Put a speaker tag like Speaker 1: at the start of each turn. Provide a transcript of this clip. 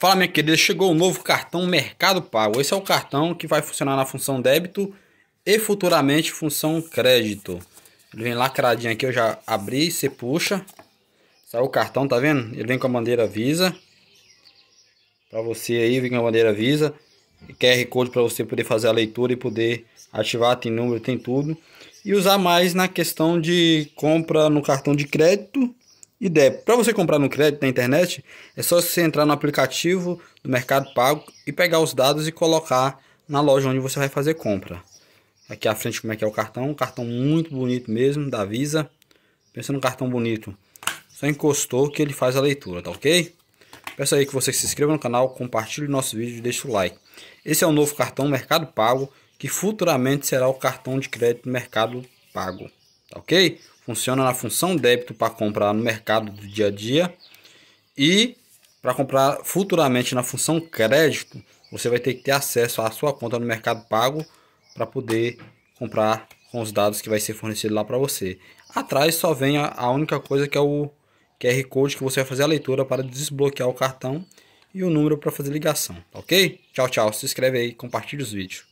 Speaker 1: Fala minha querida, chegou o novo cartão Mercado Pago. Esse é o cartão que vai funcionar na função débito e futuramente função crédito. Ele vem lacradinho aqui, eu já abri, você puxa. Saiu o cartão, tá vendo? Ele vem com a bandeira Visa. Para você aí, vem com a bandeira Visa. QR Code para você poder fazer a leitura e poder ativar, tem número, tem tudo. E usar mais na questão de compra no cartão de crédito débito. Para você comprar no crédito na internet, é só você entrar no aplicativo do Mercado Pago e pegar os dados e colocar na loja onde você vai fazer compra. Aqui à frente como é que é o cartão, um cartão muito bonito mesmo, da Visa. Pensa num cartão bonito. Só encostou que ele faz a leitura, tá ok? Peço aí que você se inscreva no canal, compartilhe nosso vídeo e deixe o like. Esse é o novo cartão Mercado Pago, que futuramente será o cartão de crédito Mercado Pago, ok? funciona na função débito para comprar no mercado do dia a dia e para comprar futuramente na função crédito, você vai ter que ter acesso à sua conta no Mercado Pago para poder comprar com os dados que vai ser fornecido lá para você. Atrás só vem a, a única coisa que é o QR Code que você vai fazer a leitura para desbloquear o cartão e o número para fazer ligação, ok? Tchau, tchau. Se inscreve aí, compartilhe os vídeos.